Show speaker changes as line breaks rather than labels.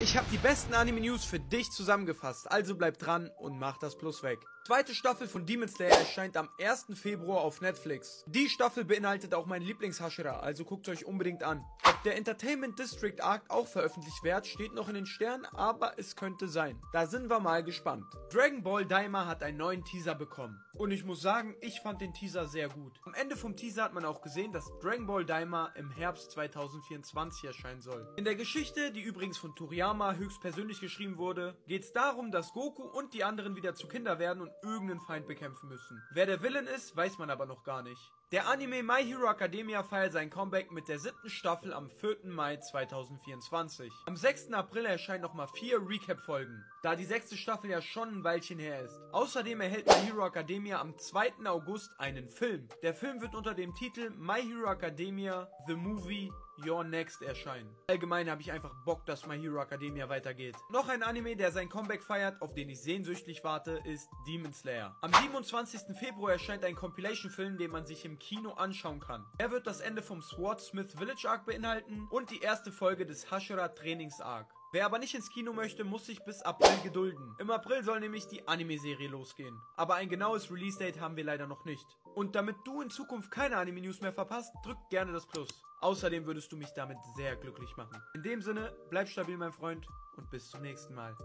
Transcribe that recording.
Ich habe die besten Anime-News für dich zusammengefasst, also bleib dran und mach das Plus weg. Zweite Staffel von Demon Slayer erscheint am 1. Februar auf Netflix. Die Staffel beinhaltet auch meinen Lieblings-Hashira, also guckt euch unbedingt an. Der Entertainment District Arc auch veröffentlicht wird, steht noch in den Sternen, aber es könnte sein. Da sind wir mal gespannt. Dragon Ball Daima hat einen neuen Teaser bekommen. Und ich muss sagen, ich fand den Teaser sehr gut. Am Ende vom Teaser hat man auch gesehen, dass Dragon Ball Daima im Herbst 2024 erscheinen soll. In der Geschichte, die übrigens von Toriyama höchstpersönlich geschrieben wurde, geht es darum, dass Goku und die anderen wieder zu Kinder werden und irgendeinen Feind bekämpfen müssen. Wer der Villain ist, weiß man aber noch gar nicht. Der Anime My Hero Academia feiert sein Comeback mit der siebten Staffel am 4. Mai 2024. Am 6. April erscheinen nochmal vier Recap-Folgen, da die sechste Staffel ja schon ein Weilchen her ist. Außerdem erhält My Hero Academia am 2. August einen Film. Der Film wird unter dem Titel My Hero Academia The Movie Your Next erscheinen. Allgemein habe ich einfach Bock, dass My Hero Academia weitergeht. Noch ein Anime, der sein Comeback feiert, auf den ich sehnsüchtig warte, ist Demon Slayer. Am 27. Februar erscheint ein Compilation-Film, den man sich im Kino anschauen kann. Er wird das Ende vom Swordsmith Village Arc beinhalten und die erste Folge des Hashira Trainings Arc. Wer aber nicht ins Kino möchte, muss sich bis April gedulden. Im April soll nämlich die Anime-Serie losgehen. Aber ein genaues Release-Date haben wir leider noch nicht. Und damit du in Zukunft keine Anime-News mehr verpasst, drück gerne das Plus. Außerdem würdest du mich damit sehr glücklich machen. In dem Sinne, bleib stabil, mein Freund, und bis zum nächsten Mal.